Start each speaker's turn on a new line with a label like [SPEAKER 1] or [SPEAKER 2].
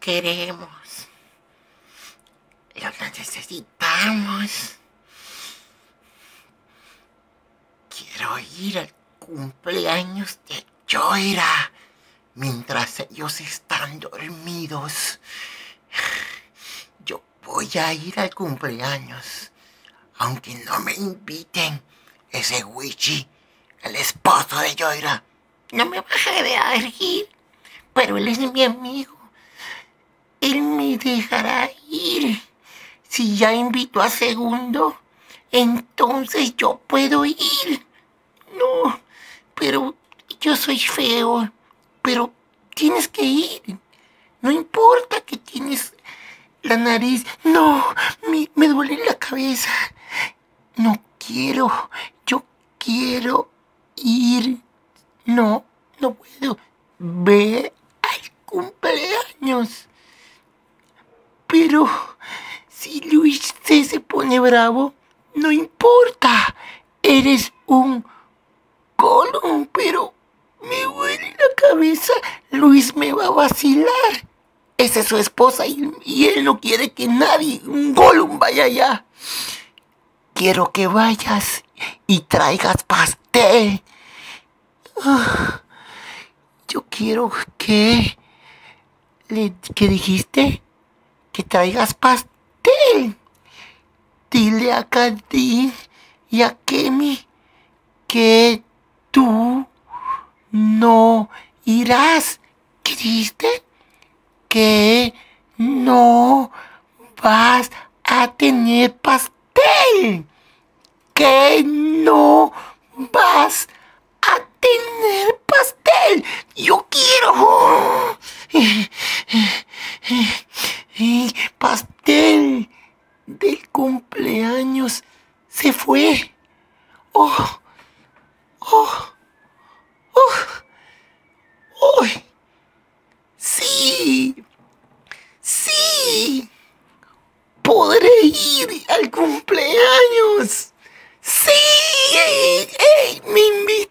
[SPEAKER 1] queremos. Lo necesitamos. Quiero ir al cumpleaños de Joira mientras ellos están dormidos. Yo voy a ir al cumpleaños, aunque no me inviten. Ese Wichi, el esposo de Joira, no me va a dejar ir, pero él es mi amigo. Él me dejará ir. Si ya invito a segundo, entonces yo puedo ir. No, pero yo soy feo. Pero tienes que ir. No importa que tienes la nariz. No, me, me duele la cabeza. No quiero. Yo quiero ir. No, no puedo. Ve al cumpleaños. Pero si C se pone bravo, no importa. Eres un colon, pero me duele la cabeza. Luis me va a vacilar. Esa es su esposa y, él no quiere que nadie, un Gollum, vaya allá. Quiero que vayas y traigas pastel. Ah, yo quiero que... Le, ¿Qué dijiste? Que traigas pastel. Dile a Katy y a Kemi que tú no irás. ¿Qué dijiste? Que no vas a tener pastel. Que no vas a tener pastel. Yo quiero. Del cumpleaños se fue. Oh, oh, oh, oh. Sí, sí. Podré ir al cumpleaños. Sí, ¡Ey! me invitó.